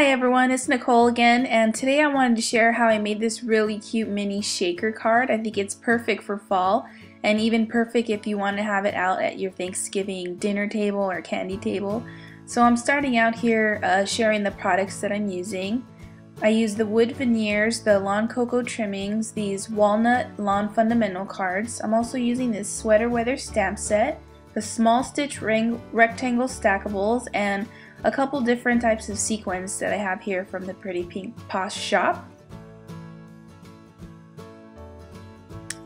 Hi everyone, it's Nicole again and today I wanted to share how I made this really cute mini shaker card. I think it's perfect for fall and even perfect if you want to have it out at your Thanksgiving dinner table or candy table. So I'm starting out here uh, sharing the products that I'm using. I use the wood veneers, the lawn cocoa trimmings, these walnut lawn fundamental cards. I'm also using this sweater weather stamp set, the small stitch ring rectangle stackables, and a couple different types of sequins that I have here from the Pretty Pink Posh shop.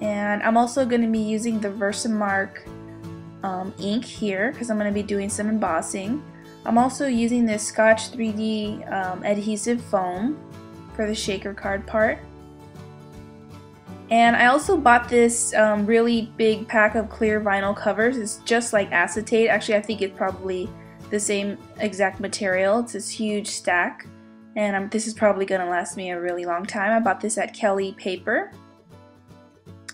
And I'm also going to be using the Versamark um, ink here because I'm going to be doing some embossing. I'm also using this Scotch 3D um, adhesive foam for the shaker card part. And I also bought this um, really big pack of clear vinyl covers. It's just like acetate. Actually, I think it's probably the same exact material. It's this huge stack and um, this is probably going to last me a really long time. I bought this at Kelly Paper.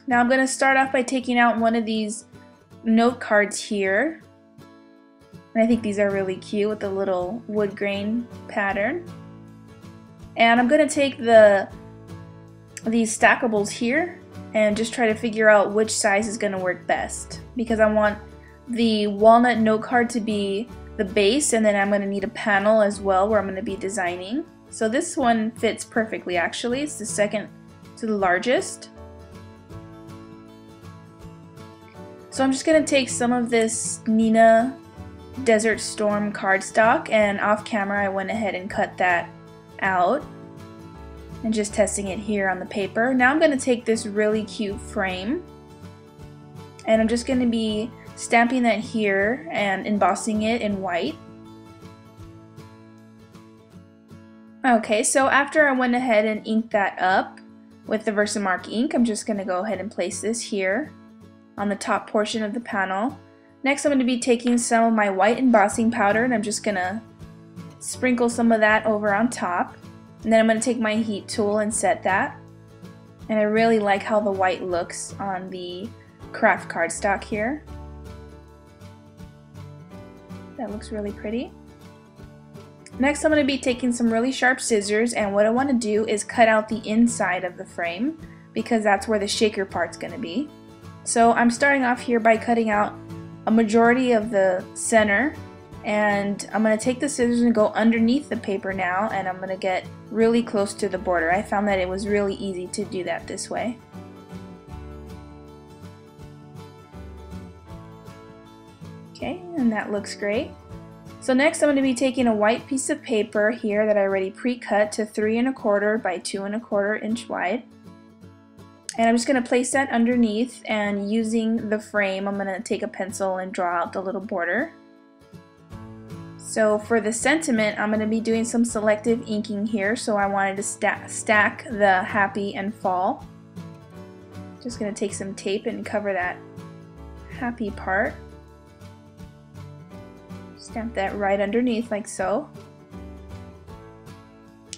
Now I'm going to start off by taking out one of these note cards here. And I think these are really cute with the little wood grain pattern. And I'm going to take the these stackables here and just try to figure out which size is going to work best because I want the walnut note card to be the base and then I'm going to need a panel as well where I'm going to be designing. So this one fits perfectly actually. It's the second to the largest. So I'm just going to take some of this Neenah Desert Storm cardstock and off camera I went ahead and cut that out and just testing it here on the paper. Now I'm going to take this really cute frame and I'm just going to be stamping that here and embossing it in white. Okay, so after I went ahead and inked that up with the Versamark ink, I'm just going to go ahead and place this here on the top portion of the panel. Next I'm going to be taking some of my white embossing powder and I'm just going to sprinkle some of that over on top. And then I'm going to take my heat tool and set that. And I really like how the white looks on the kraft cardstock here. That looks really pretty. Next I'm going to be taking some really sharp scissors and what I want to do is cut out the inside of the frame because that's where the shaker part's going to be. So I'm starting off here by cutting out a majority of the center and I'm going to take the scissors and go underneath the paper now and I'm going to get really close to the border. I found that it was really easy to do that this way. Okay, and that looks great. So next I'm going to be taking a white piece of paper here that I already pre-cut to three and a quarter by two and a quarter inch wide. And I'm just going to place that underneath and using the frame I'm going to take a pencil and draw out the little border. So for the sentiment I'm going to be doing some selective inking here so I wanted to sta stack the happy and fall. Just going to take some tape and cover that happy part. Stamp that right underneath like so.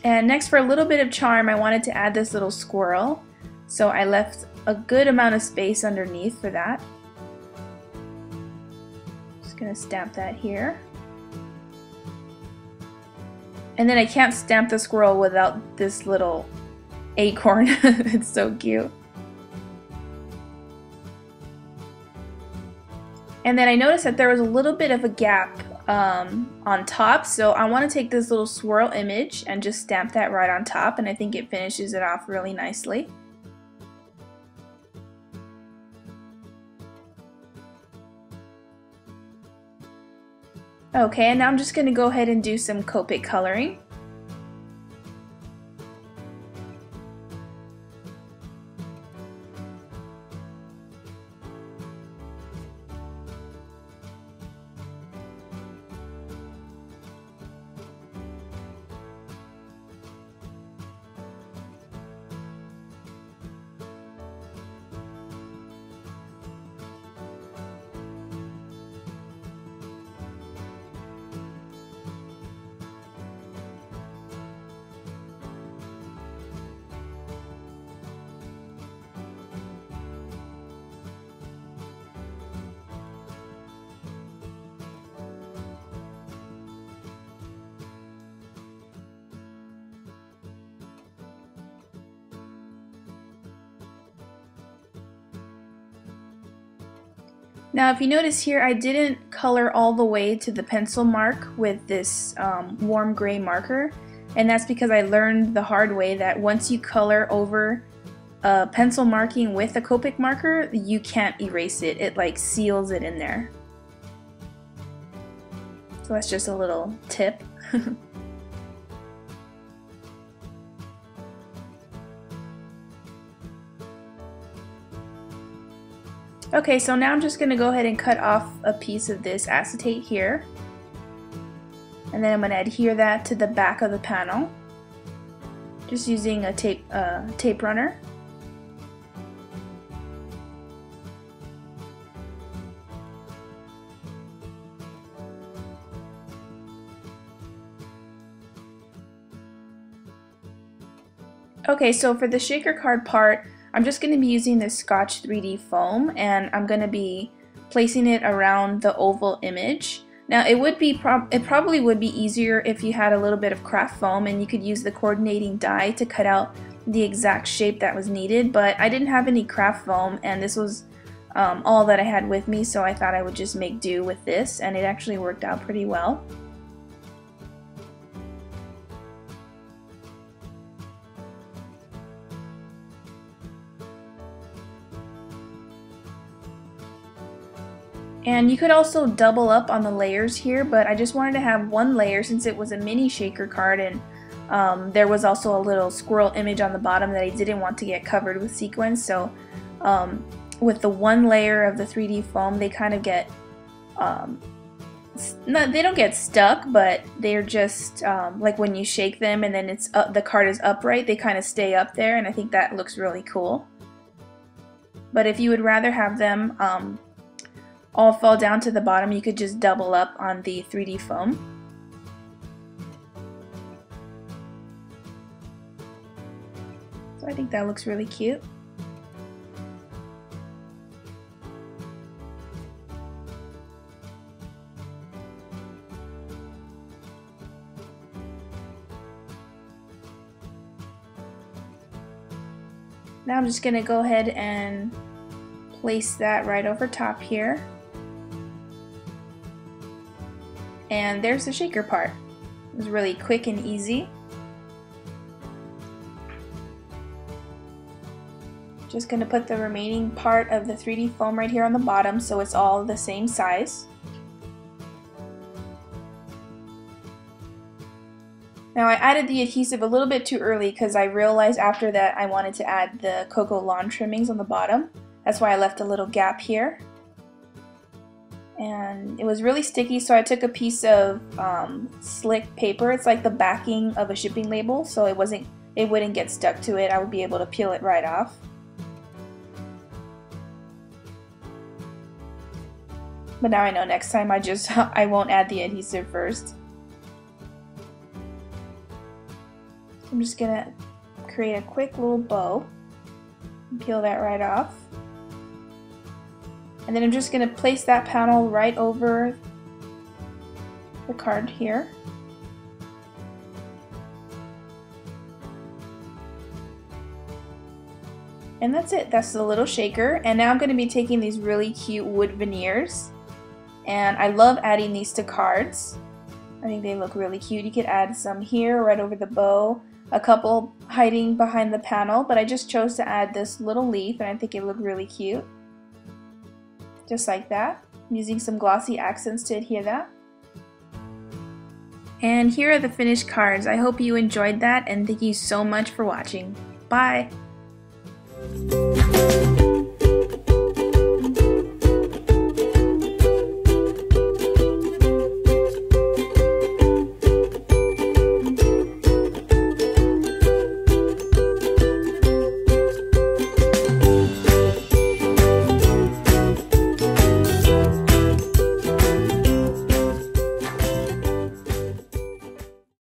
And next for a little bit of charm, I wanted to add this little squirrel. So I left a good amount of space underneath for that. Just gonna stamp that here. And then I can't stamp the squirrel without this little acorn. it's so cute. And then I noticed that there was a little bit of a gap um, on top. So I want to take this little swirl image and just stamp that right on top and I think it finishes it off really nicely. Okay, and now I'm just going to go ahead and do some Copic coloring. Now if you notice here, I didn't color all the way to the pencil mark with this um, warm gray marker. And that's because I learned the hard way that once you color over a pencil marking with a Copic marker, you can't erase it. It like seals it in there. So that's just a little tip. Okay, so now I'm just going to go ahead and cut off a piece of this acetate here. And then I'm going to adhere that to the back of the panel. Just using a tape, uh, tape runner. Okay, so for the shaker card part, I'm just going to be using this Scotch 3D foam and I'm going to be placing it around the oval image. Now it would be it probably would be easier if you had a little bit of craft foam and you could use the coordinating die to cut out the exact shape that was needed but I didn't have any craft foam and this was um, all that I had with me so I thought I would just make do with this and it actually worked out pretty well. And you could also double up on the layers here, but I just wanted to have one layer since it was a mini shaker card and um, there was also a little squirrel image on the bottom that I didn't want to get covered with sequins. So um, with the one layer of the 3D foam, they kind of get, um, not, they don't get stuck, but they're just um, like when you shake them and then it's the card is upright, they kind of stay up there and I think that looks really cool. But if you would rather have them um, all fall down to the bottom, you could just double up on the 3D foam. So I think that looks really cute. Now I'm just going to go ahead and place that right over top here. And there's the shaker part. It was really quick and easy. Just going to put the remaining part of the 3D foam right here on the bottom so it's all the same size. Now I added the adhesive a little bit too early because I realized after that I wanted to add the cocoa lawn trimmings on the bottom. That's why I left a little gap here and it was really sticky so I took a piece of um, slick paper. It's like the backing of a shipping label so it wasn't it wouldn't get stuck to it. I would be able to peel it right off. But now I know next time I just I won't add the adhesive first. I'm just gonna create a quick little bow and peel that right off and then I'm just going to place that panel right over the card here. And that's it, that's the little shaker. And now I'm going to be taking these really cute wood veneers. And I love adding these to cards. I think they look really cute. You could add some here right over the bow, a couple hiding behind the panel, but I just chose to add this little leaf and I think it looked really cute just like that. I'm using some glossy accents to adhere that. And here are the finished cards. I hope you enjoyed that and thank you so much for watching. Bye!